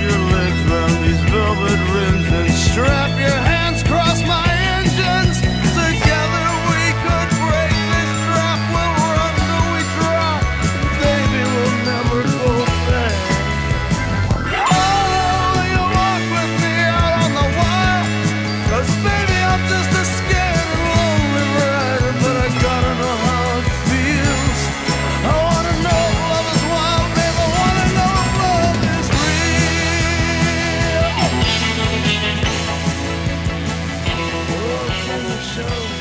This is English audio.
your legs round these velvet rims and strap your show.